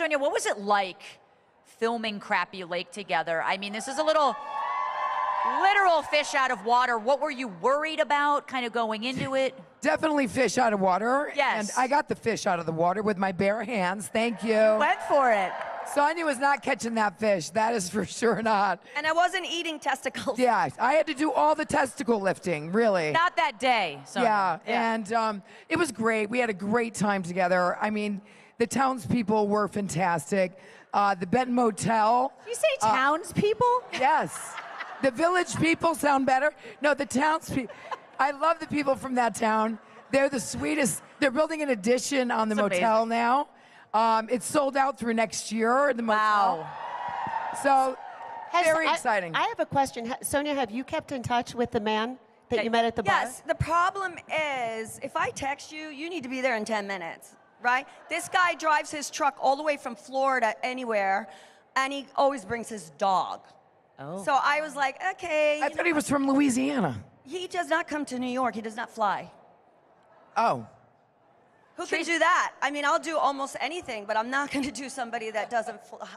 and Sonja, what was it like filming Crappie Lake together? I mean, this is a little literal fish out of water. What were you worried about kind of going into it? Definitely fish out of water. Yes. And I got the fish out of the water with my bare hands. Thank you. Went for it. Sonja was not catching that fish. That is for sure not. And I wasn't eating testicles. Yeah, I had to do all the testicle lifting, really. Not that day. Sonja. yeah, and um, it was great. We had a great time together. I mean, the townspeople were fantastic. Uh, the Benton Motel. You say townspeople? Yes. The village people sound better. No, the townspeople. I love the people from that town. They're the sweetest. They're building an addition on the It's motel amazing. now. Um, it's sold out through next year. The motel. Wow. So Has- very I- exciting. I have a question. Sonja, have you kept in touch with the man that you met at the bar? Yes, the problem is if I text you, you need to be there in 10 minutes, right? This guy drives his truck all the way from Florida anywhere, and he always brings his dog. Oh. So I was like, okay. I thought know, he was from Louisiana. he does not come to New York. He does not fly. Oh. Who can do that? I mean, I'll do almost anything, but I'm not going to do somebody that doesn't fly.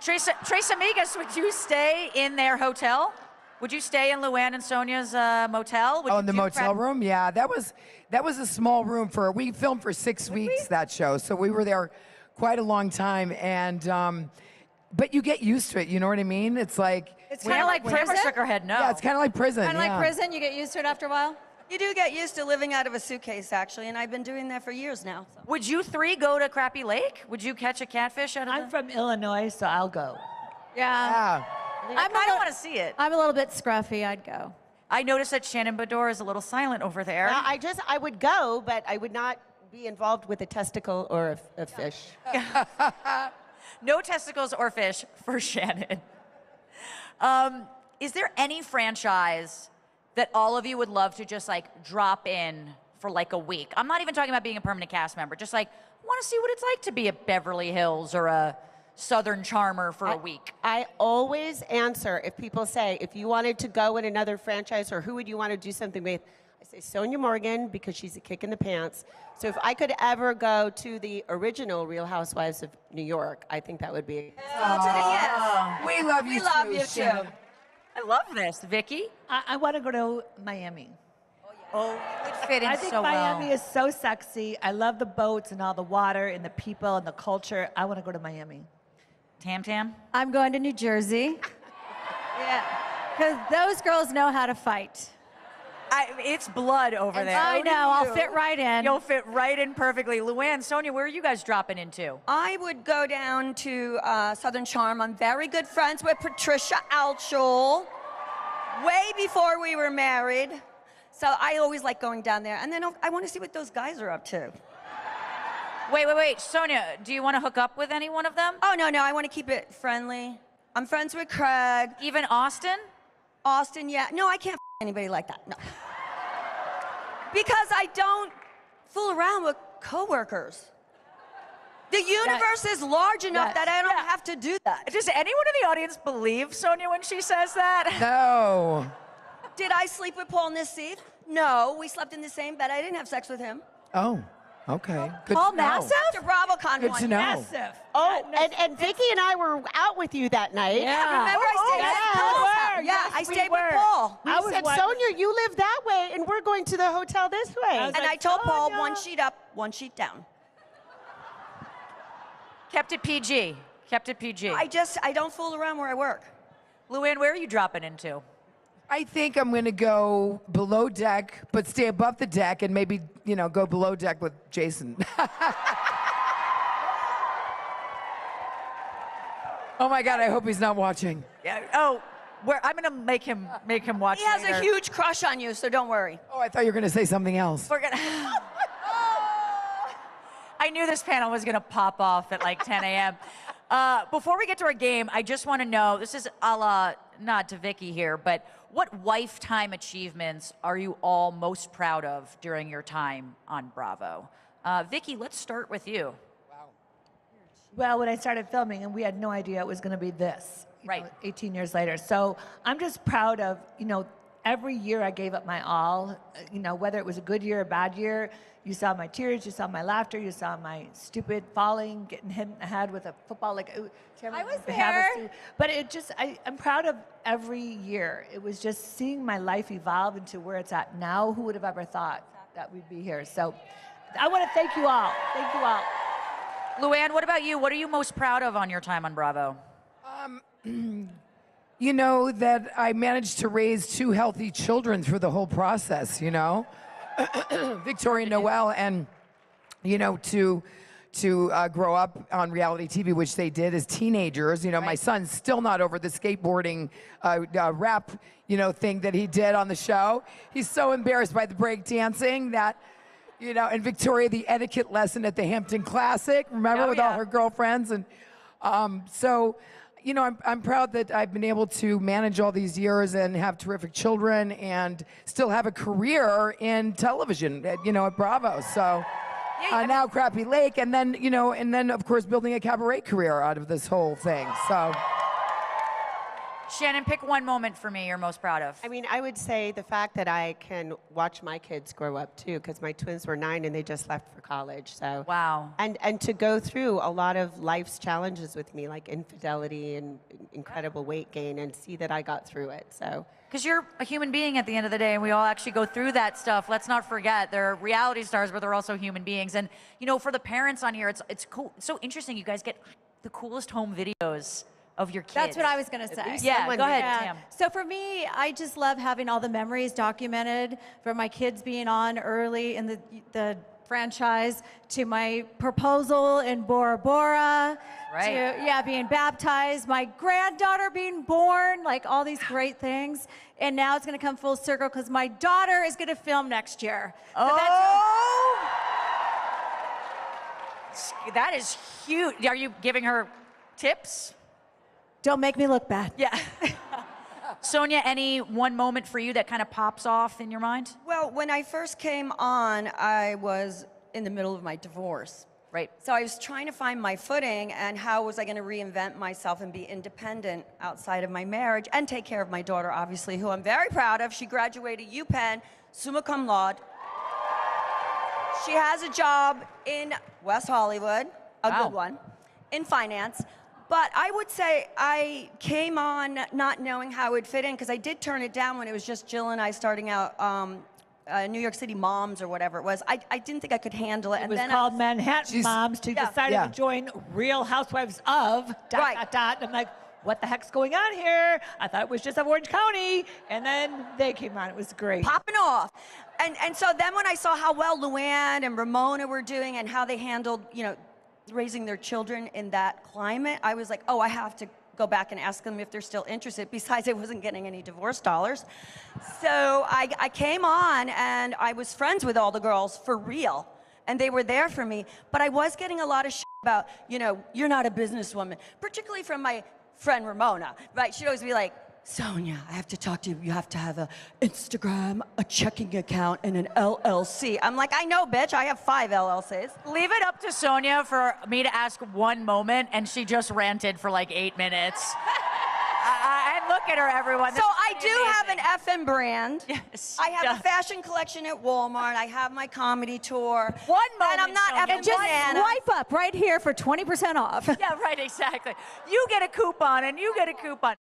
Tres, Tres Amigas, would you stay in their hotel? Would you stay in Luann and Sonja's uh, motel? Would Oh, in the motel crap- room? Yeah, that was that was a small room for we filmed for six weeks that show, so we were there quite a long time, and um, but you get used to it. You know what I mean? It's like It's kind of like when- Tamra shook her head no. Yeah, it's kind of like prison. Kind of yeah. like prison, you get used to it after a while? You do get used to living out of a suitcase, actually, and I've been doing that for years now. so. Would you three go to Crappie Lake? Would you catch a catfish out of I'm the... from Illinois, so I'll go. Yeah. Yeah. I I'm kind a of want to see it. I'm a little bit scruffy. I'd go. I noticed that Shannon Beador is a little silent over there. Well, I just, I would go, but I would not be involved with a testicle or a fish. No testicles or fish for Shannon. Um, is there any franchise that all of you would love to just like drop in for like a week? I'm not even talking about being a permanent cast member. Just like want to see what it's like to be a Beverly Hills or a Southern Charmer for a week. I always answer if people say, if you wanted to go in another franchise or who would you want to do something with? I say Sonja Morgan because she's a kick in the pants. So if I could ever go to the original Real Housewives of New York, I think that would be. Hell yes. We love you We love too, you too. Shannon. I love this, Vicki. I, I want to go to Miami. Oh, you oh, would fit in I think so Miami well. is so sexy. I love the boats and all the water and the people and the culture. I want to go to Miami. Tam Tam. I'm going to New Jersey Yeah. because those girls know how to fight. I, it's blood over there. I know. I'll fit right in. You'll fit right in perfectly. Luann, Sonja, where are you guys dropping into? I would go down to uh, Southern Charm. I'm very good friends with Patricia Altschul, way before we were married. So I always like going down there. And then I want to see what those guys are up to. Wait, wait, wait. Sonja, do you want to hook up with any one of them? Oh, no, no, I want to keep it friendly. I'm friends with Craig, Even Austin? Austin, yeah. No, I can't f- anybody like that. No. Because I don't fool around with coworkers. The universe is large enough Yes. that I don't have to do that. Does anyone in the audience believe Sonja when she says that? No. Did I sleep with Paul Nassif? No, we slept in the same bed. I didn't have sex with him. Oh. Okay. Good Paul to know. Nassif? After BravoCon Good one. to know. Massive. Oh, and, and Vicki and I were out with you that night. Yeah, remember I oh, stayed yes, at we Paul's house. Yeah, Yes, I stayed were. with Paul. We I was said, one- Sonja, you live that way, and we're going to the hotel this way. I And like, I told Paul one sheet up, one sheet down. Kept it PG. Kept it PG. I just, I don't fool around where I work. Luann, where are you dropping into? I think I'm going to go below deck, but stay above the deck and maybe, you know, go below deck with Jason. oh my God, I hope he's not watching. Yeah, oh, where I'm gonna make him make him watch. He has a huge crush on you, so don't worry. Oh, I thought you were going to say something else. We're gonna. I knew this panel was gonna pop off at like 10 a.m. Uh, before we get to our game, I just want to know. This is a la nod to Vicki here, but what lifetime achievements are you all most proud of during your time on Bravo? Uh, Vicki, let's start with you. Wow. Well, when I started filming, and we had no idea it was going to be this. right. know, 18 years later. So I'm just proud of, you know, every year I gave up my all. uh, You know, whether it was a good year or a bad year, you saw my tears, you saw my laughter, you saw my stupid falling, getting hit in the head with a football. Like it- Tamra I was would have us there. do- But it just, I, I'm proud of every year. It was just seeing my life evolve into where it's at now. Who would have ever thought that we'd be here? So I want to thank you all. Thank you all. Luann, what about you? What are you most proud of on your time on Bravo? You know, that I managed to raise two healthy children through the whole process, you know? Victoria Noel, and, you know, to to uh, grow up on reality TV, which they did as teenagers. You know, my son's still not over the skateboarding uh, uh, rap, you know, thing that he did on the show. He's so embarrassed by the break dancing that, you know, and Victoria, the etiquette lesson at the Hampton Classic, remember, Oh, with all her girlfriends. And um, so, you know, I'm, I'm proud that I've been able to manage all these years and have terrific children and still have a career in television, at, you know, at Bravo. So Yeah, uh, now Crappie Lake, and then, you know, and then, of course, building a cabaret career out of this whole thing. So, Shannon, pick one moment for me you're most proud of. I mean, I would say the fact that I can watch my kids grow up too, because my twins were nine and they just left for college. So Wow. and and to go through a lot of life's challenges with me, like infidelity and incredible weight gain, and see that I got through it. So Because you're a human being at the end of the day, and we all actually go through that stuff. Let's not forget they're reality stars, but they're also human beings. And you know, for the parents on here, it's it's cool. It's so interesting. You guys get the coolest home videos of your kids. That's what I was going to say. Yeah, someone go ahead, Yeah. Tam. So for me, I just love having all the memories documented from my kids being on early in the the franchise to my proposal in Bora Bora Right. to yeah being baptized, my granddaughter being born, like all these great things. And now it's going to come full circle because my daughter is going to film next year. So that's Oh, that is huge. Are you giving her tips? Don't make me look bad. Yeah. Sonja, any one moment for you that kind of pops off in your mind? Well, when I first came on, I was in the middle of my divorce. Right. So I was trying to find my footing and how was I going to reinvent myself and be independent outside of my marriage and take care of my daughter, obviously, who I'm very proud of. She graduated UPenn, summa cum laude. She has a job in West Hollywood, a Wow. good one, in finance. But I would say I came on not knowing how it would fit in because I did turn it down when it was just Jill and I starting out um, uh, New York City Moms or whatever it was. I, I didn't think I could handle it. It and was then I called was- Manhattan She's- Moms to Yeah. decided Yeah. to join Real Housewives of dot Right. dot dot. I'm like, what the heck's going on here? I thought it was just of Orange County, and then they came on. It was great. popping off. And, and so then when I saw how well Luann and Ramona were doing and how they handled, you know, raising their children in that climate, I was like, oh, I have to go back and ask them if they're still interested. Besides, I wasn't getting any divorce dollars. So I, I came on and I was friends with all the girls for real. And they were there for me. But I was getting a lot of shit about, you know, you're not a businesswoman, particularly from my friend Ramona, right? She'd always be like, Sonja, I have to talk to you. You have to have a Instagram, a checking account, and an LLC. I'm like, I know, bitch. I have five LLCs. Leave it up to Sonja for me to ask one moment, and she just ranted for like eight minutes. uh, and look at her, everyone. So This is I do have an amazing. FM brand. Yes, I have yeah. a fashion collection at Walmart. I have my comedy tour. One moment, And I'm not Sonja. effing Just banana. swipe up right here for 20% off. Yeah, right, exactly. You get a coupon, and you get a coupon.